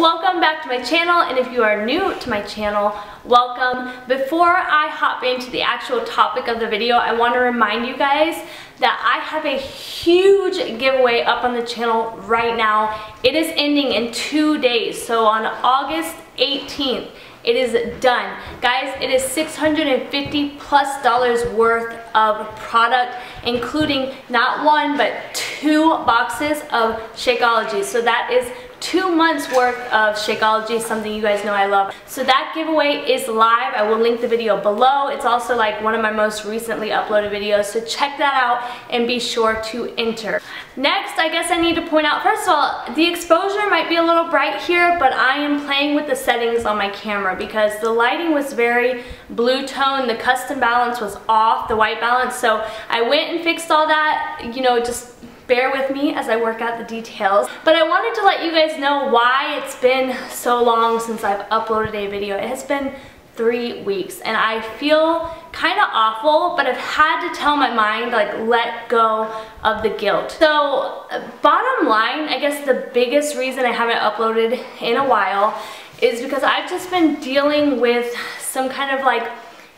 welcome back to my channel and if you are new to my channel, welcome. Before I hop into the actual topic of the video, I want to remind you guys that I have a huge giveaway up on the channel right now. It is ending in two days, so on August 18th, it is done. Guys, it is 650 plus dollars worth of product, including not one, but two boxes of Shakeology. So that is two months worth of Shakeology, something you guys know I love. So that giveaway is live. I will link the video below. It's also like one of my most recently uploaded videos, so check that out and be sure to enter. Next, I guess I need to point out, first of all, the exposure might be a little bright here, but I am playing with the settings on my camera because the lighting was very blue tone, the custom balance was off, the white balance, so I went and fixed all that, you know, just bear with me as I work out the details. But I wanted to let you guys know why it's been so long since I've uploaded a video. It has been three weeks and I feel kind of awful but I've had to tell my mind like let go of the guilt. So bottom line I guess the biggest reason I haven't uploaded in a while is because I've just been dealing with some kind of like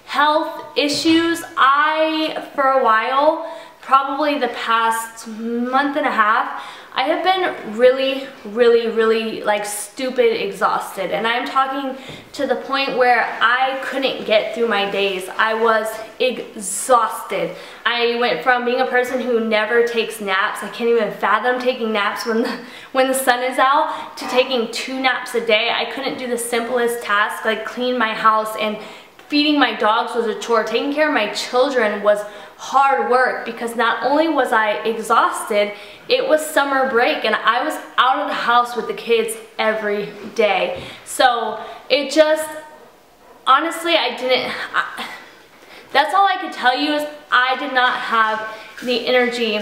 health issues. I for a while probably the past month and a half, I have been really, really, really like stupid exhausted. And I'm talking to the point where I couldn't get through my days. I was exhausted. I went from being a person who never takes naps, I can't even fathom taking naps when the, when the sun is out, to taking two naps a day. I couldn't do the simplest task like clean my house and feeding my dogs was a chore. Taking care of my children was hard work because not only was I exhausted, it was summer break and I was out of the house with the kids every day. So it just, honestly, I didn't, I, that's all I could tell you is I did not have the energy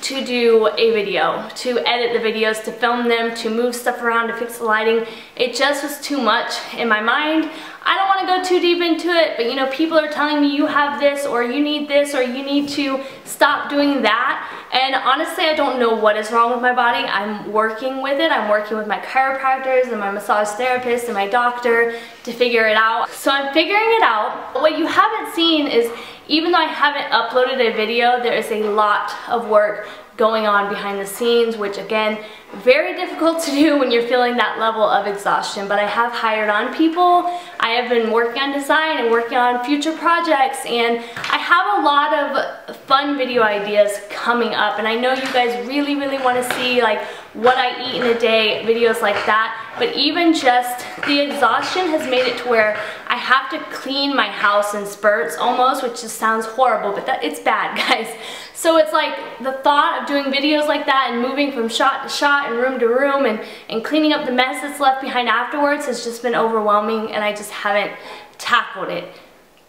to do a video, to edit the videos, to film them, to move stuff around, to fix the lighting. It just was too much in my mind. I don't want to go too deep into it, but you know, people are telling me you have this or you need this or you need to stop doing that. And honestly, I don't know what is wrong with my body. I'm working with it. I'm working with my chiropractors and my massage therapist and my doctor to figure it out. So I'm figuring it out. What you haven't seen is even though I haven't uploaded a video, there is a lot of work going on behind the scenes, which again, very difficult to do when you're feeling that level of exhaustion. But I have hired on people, I have been working on design and working on future projects, and I have a lot of fun video ideas coming up. And I know you guys really, really want to see like what I eat in a day, videos like that. But even just the exhaustion has made it to where I have to clean my house in spurts almost, which just sounds horrible, but that it's bad, guys. So it's like the thought of doing videos like that and moving from shot to shot and room to room and, and cleaning up the mess that's left behind afterwards has just been overwhelming and I just haven't tackled it.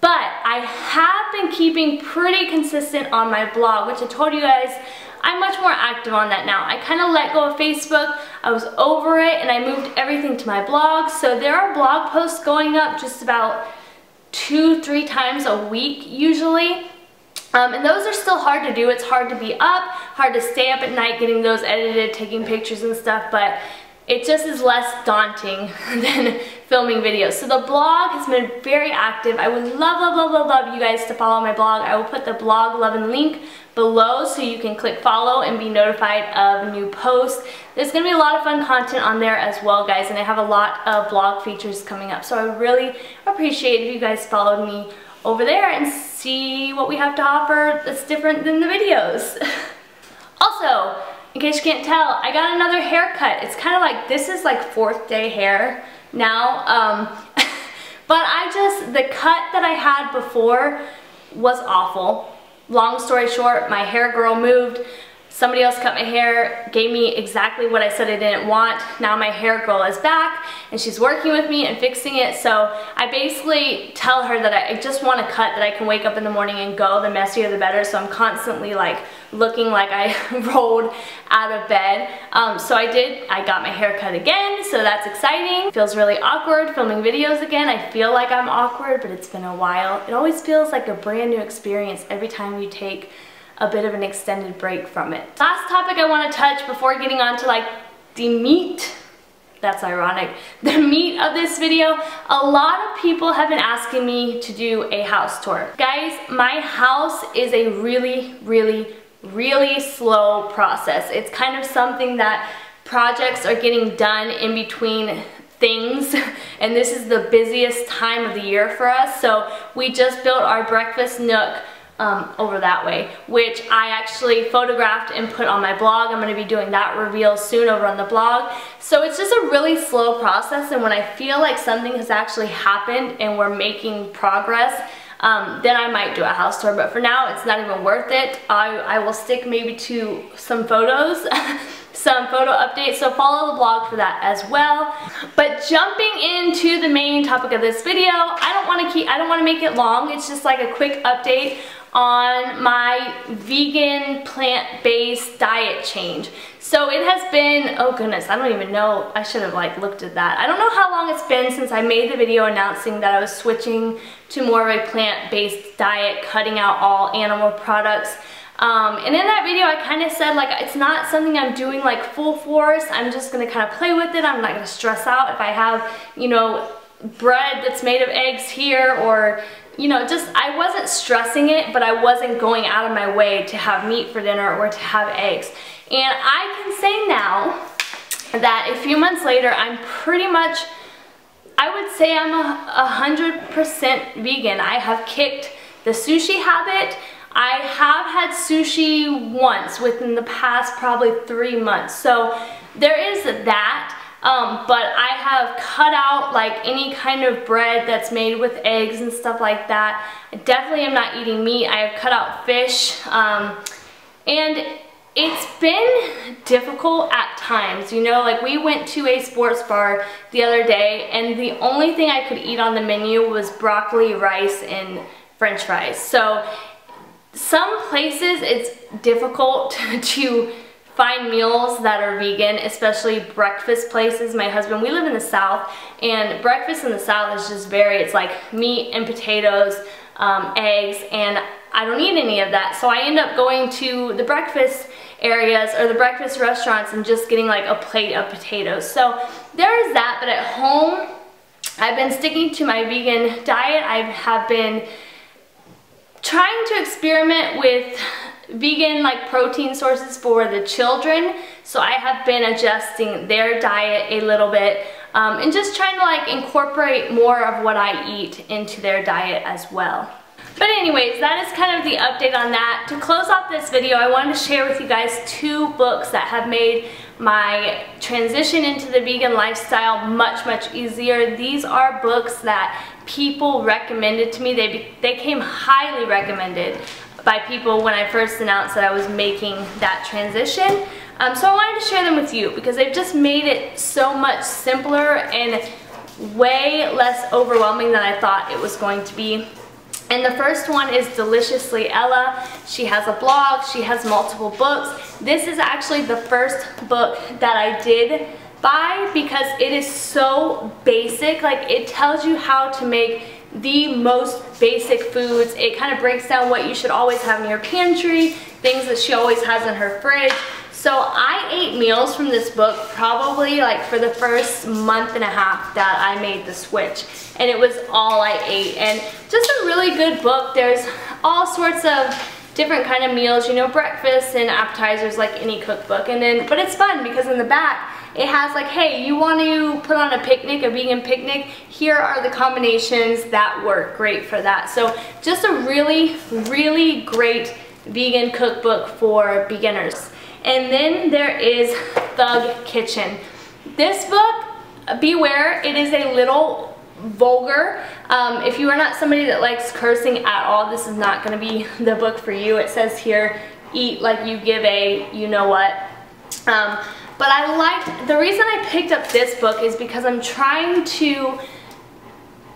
But I have been keeping pretty consistent on my blog, which I told you guys I'm much more active on that now. I kind of let go of Facebook. I was over it and I moved everything to my blog. So there are blog posts going up just about two, three times a week usually. Um, and those are still hard to do. It's hard to be up, hard to stay up at night getting those edited, taking pictures and stuff, but it just is less daunting than filming videos. So the blog has been very active. I would love, love, love, love, love you guys to follow my blog. I will put the Bloglovin' link below so you can click follow and be notified of new posts. There's going to be a lot of fun content on there as well, guys, and I have a lot of blog features coming up. So I really appreciate if you guys followed me over there and see what we have to offer that's different than the videos. also, in case you can't tell, I got another haircut. It's kind of like, this is like fourth day hair now. Um, but I just, the cut that I had before was awful. Long story short, my hair girl moved. Somebody else cut my hair, gave me exactly what I said I didn't want. Now my hair girl is back and she's working with me and fixing it. So I basically tell her that I just want a cut that I can wake up in the morning and go. The messier the better. So I'm constantly like looking like I rolled out of bed. Um, so I did, I got my hair cut again. So that's exciting. Feels really awkward filming videos again. I feel like I'm awkward, but it's been a while. It always feels like a brand new experience every time you take a bit of an extended break from it. Last topic I want to touch before getting on to like the meat that's ironic, the meat of this video, a lot of people have been asking me to do a house tour. Guys, my house is a really, really, really slow process. It's kind of something that projects are getting done in between things and this is the busiest time of the year for us so we just built our breakfast nook um, over that way, which I actually photographed and put on my blog. I'm going to be doing that reveal soon over on the blog. So it's just a really slow process and when I feel like something has actually happened and we're making progress, um, then I might do a house tour. But for now, it's not even worth it. I, I will stick maybe to some photos, some photo updates, so follow the blog for that as well. But jumping into the main topic of this video, I don't want to keep, I don't want to make it long. It's just like a quick update on my vegan plant-based diet change. So it has been, oh goodness, I don't even know, I should have like looked at that. I don't know how long it's been since I made the video announcing that I was switching to more of a plant-based diet, cutting out all animal products. Um, and in that video, I kind of said like it's not something I'm doing like full force. I'm just going to kind of play with it. I'm not going to stress out if I have, you know, bread that's made of eggs here or you know, just I wasn't stressing it, but I wasn't going out of my way to have meat for dinner or to have eggs. And I can say now that a few months later, I'm pretty much, I would say I'm a hundred percent vegan. I have kicked the sushi habit. I have had sushi once within the past probably three months. So there is that. Um, but I have cut out like any kind of bread that's made with eggs and stuff like that. I definitely am not eating meat. I have cut out fish. Um, and it's been difficult at times, you know, like we went to a sports bar the other day and the only thing I could eat on the menu was broccoli, rice, and french fries. So some places it's difficult to find meals that are vegan, especially breakfast places. My husband, we live in the South, and breakfast in the South is just very, it's like meat and potatoes, um, eggs, and I don't eat any of that. So I end up going to the breakfast areas or the breakfast restaurants and just getting like a plate of potatoes. So there is that, but at home, I've been sticking to my vegan diet. I have been trying to experiment with vegan like protein sources for the children so I have been adjusting their diet a little bit um, and just trying to like incorporate more of what I eat into their diet as well. But anyways, that is kind of the update on that. To close off this video, I wanted to share with you guys two books that have made my transition into the vegan lifestyle much, much easier. These are books that people recommended to me. They, they came highly recommended by people when I first announced that I was making that transition. Um, so I wanted to share them with you because they've just made it so much simpler and way less overwhelming than I thought it was going to be. And the first one is Deliciously Ella. She has a blog, she has multiple books. This is actually the first book that I did buy because it is so basic. Like it tells you how to make the most basic foods. It kind of breaks down what you should always have in your pantry, things that she always has in her fridge. So I ate meals from this book probably like for the first month and a half that I made the switch. And it was all I ate. And just a really good book. There's all sorts of different kind of meals, you know, breakfast and appetizers like any cookbook. And then, but it's fun because in the back, it has like, hey, you want to put on a picnic, a vegan picnic? Here are the combinations that work great for that. So just a really, really great vegan cookbook for beginners. And then there is Thug Kitchen. This book, beware, it is a little vulgar. Um, if you are not somebody that likes cursing at all, this is not going to be the book for you. It says here, eat like you give a you know what. Um, but I liked, the reason I picked up this book is because I'm trying to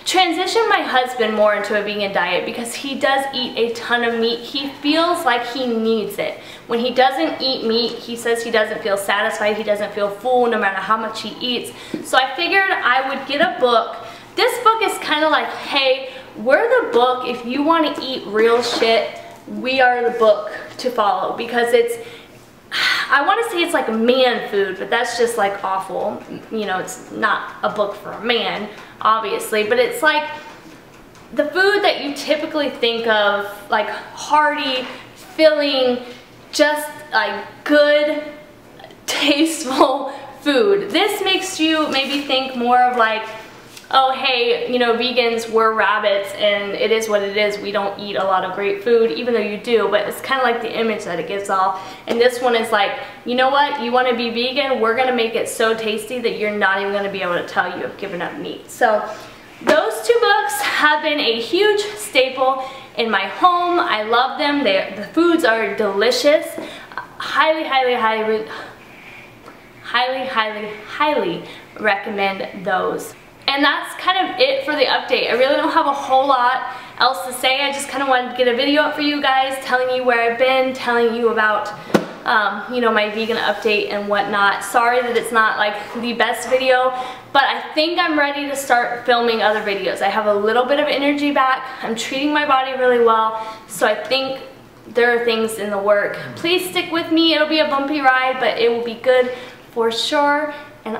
transition my husband more into a vegan diet because he does eat a ton of meat. He feels like he needs it. When he doesn't eat meat, he says he doesn't feel satisfied, he doesn't feel full no matter how much he eats. So I figured I would get a book. This book is kind of like, hey, we're the book. If you want to eat real shit, we are the book to follow because it's I want to say it's like a man food, but that's just like awful. You know, it's not a book for a man, obviously, but it's like the food that you typically think of, like hearty, filling, just like good, tasteful food. This makes you maybe think more of like oh hey, you know, vegans, we're rabbits and it is what it is. We don't eat a lot of great food, even though you do, but it's kind of like the image that it gives off. And this one is like, you know what, you want to be vegan, we're going to make it so tasty that you're not even going to be able to tell you have given up meat. So those two books have been a huge staple in my home. I love them. They, the foods are delicious. Highly, highly, highly, highly, highly, highly recommend those. And that's kind of it for the update. I really don't have a whole lot else to say. I just kind of wanted to get a video up for you guys, telling you where I've been, telling you about, um, you know, my vegan update and whatnot. Sorry that it's not like the best video, but I think I'm ready to start filming other videos. I have a little bit of energy back. I'm treating my body really well, so I think there are things in the work. Please stick with me. It'll be a bumpy ride, but it will be good for sure. And